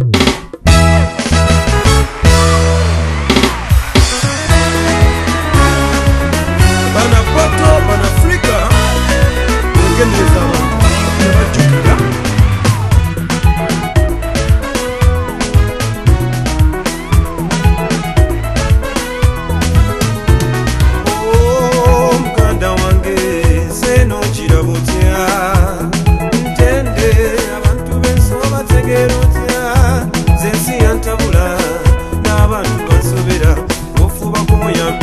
Thank you. verá. Vou fumar com manhã.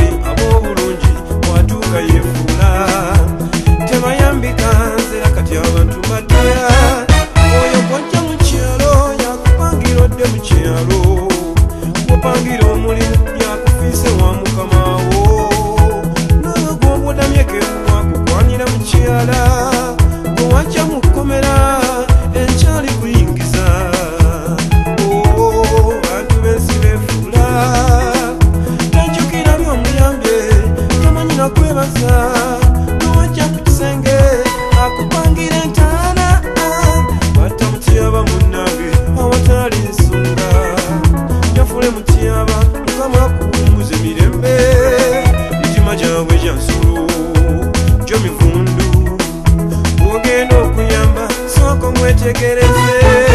leche quieres ser.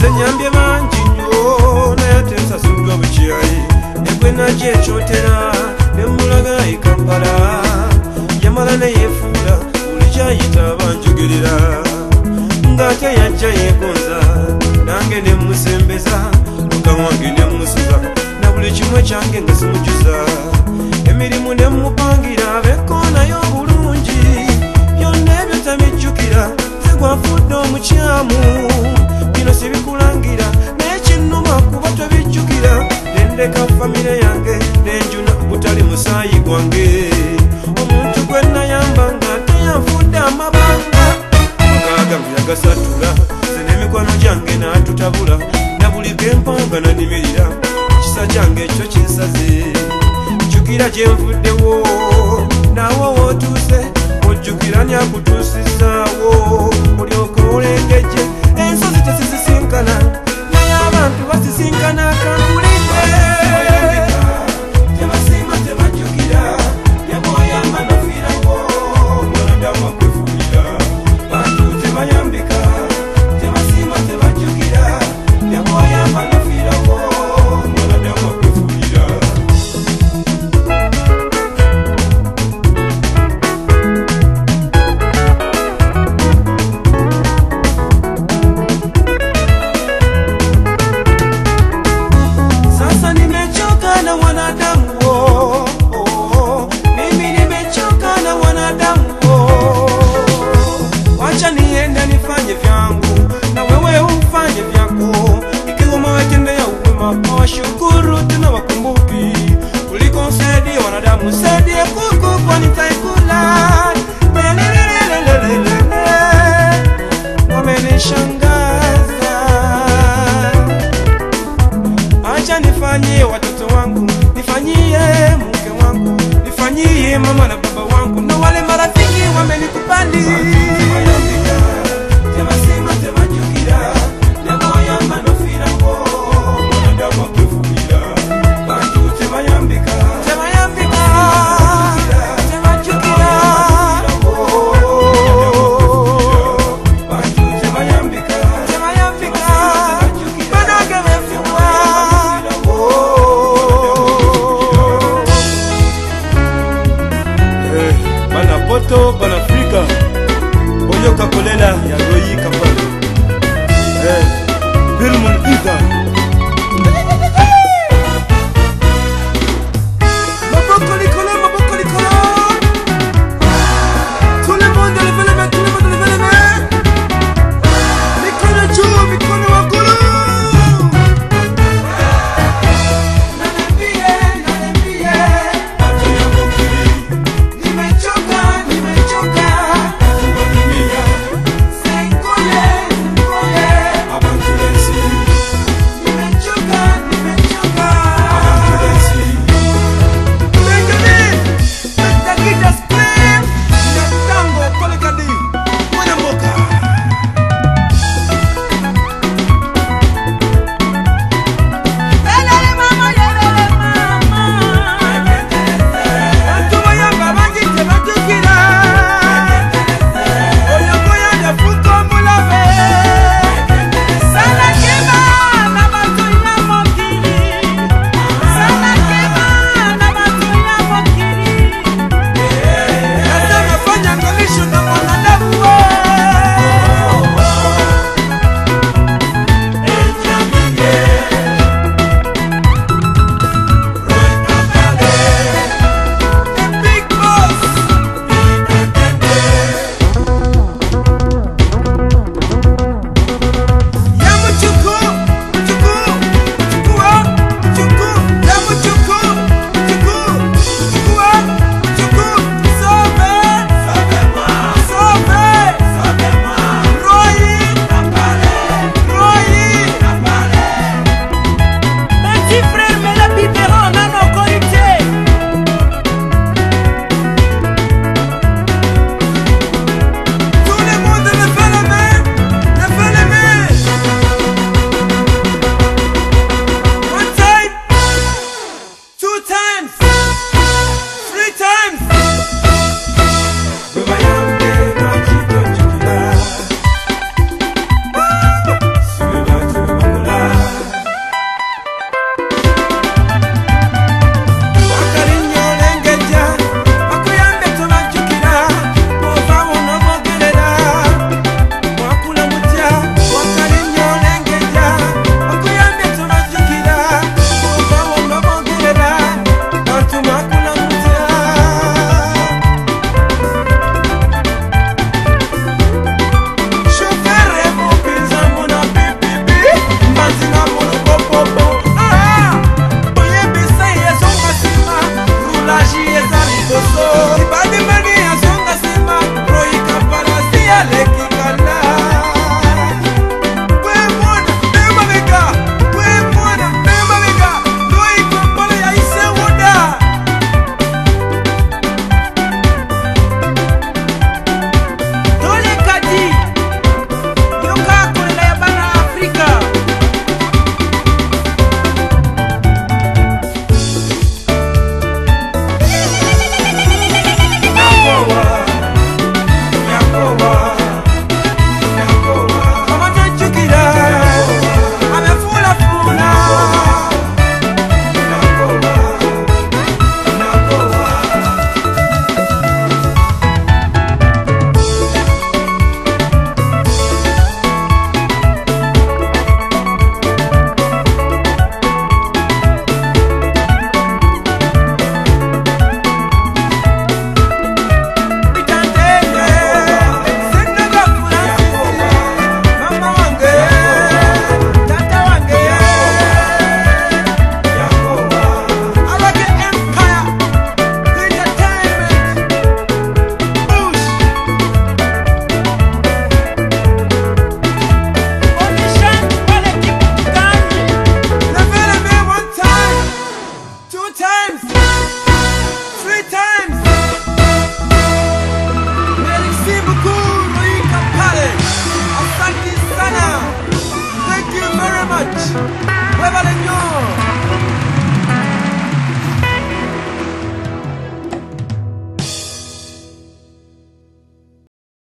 senyambye bangi nyo nayate nsasuddwa bukyayi egwenakyo ekyotera nemulaga ekampala yamala neyefuula bulikyayita banjogerera ngaate yajja yegonza nange nemusembeza muga wange nemusuza na buli kimu ekyange nga simujuza emirimu nemupangira bekonayo obulungi byonna ebyo tabijjukira zegwafudde omukyamu sibikulangira nekinuma kuba tebijjukira nendeka famire yange nenjuna butali musayi gwange omuntu gwe nayambanga teyavudde amabanga agagamuyagasatula senemikwano gyange natutabula nabuli gempanga nanimirira kisa kyange ekyo kinsaze jukira gyenvudde tunawashukuru, tunawakumbuki kuliko msaidie wanadamu, saidie kuku kwani